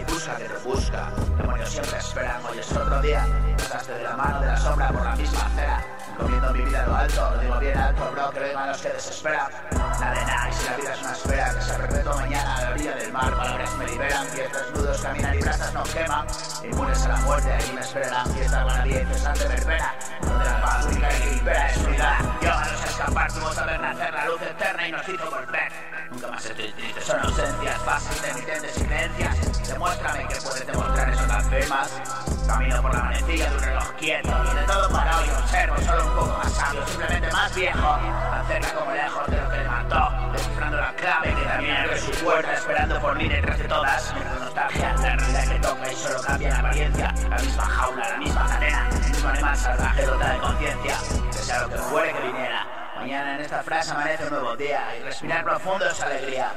y busca que te busca. Demonios siempre esperan, hoy es otro día. Pasaste de la mano de la sombra por la misma acera. Comiendo mi vida a lo alto, lo digo bien alto, bro, que vengan los que desesperan. Nada de nada, y si la vida es una espera, que se perpetua mañana a la orilla del mar. Palabras me liberan, pies desnudos caminan y brasas no queman. Inmunes a la muerte, ahí me esperarán. Fiesta guanadía incesante verbena. Donde la paz única y que libera es unidad. Llévanos a escapar, fuimos a ver nacer la luz eterna y nos hizo volver. Nunca más estoy triste, son ausencias, fases intermitentes y creencias. Demuéstrame que puedes demostrar eso tan. Camino por la manecilla de un reloj quieto y de todo parado y observo, solo un poco más sabio, simplemente más viejo. Tan cerca como lejos de lo que le mató, descifrando la clave que también abre su puerta, esperando por mí detrás de todas. La nostalgia, la realidad que toca y solo cambia la apariencia. La misma jaula, la misma cadena, el mismo animal salvaje dota de conciencia. Desea lo que fuere que viniera. Mañana en esta frase amanece un nuevo día y respirar profundo es alegría.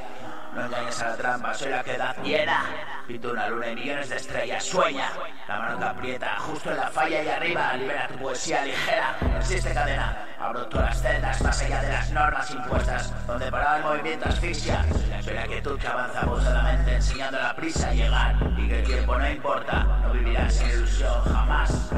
No engañes a la trampa, soy la que da llena. Pinto una luna y millones de estrellas, sueña. La mano te aprieta, justo en la falla y arriba, libera tu poesía ligera. No existe cadena, abro todas las celdas más allá de las normas impuestas, donde paraba el movimiento asfixia. Soy la quietud que avanza pausadamente, enseñando la prisa a llegar. Y que el tiempo no importa, no vivirás en ilusión jamás.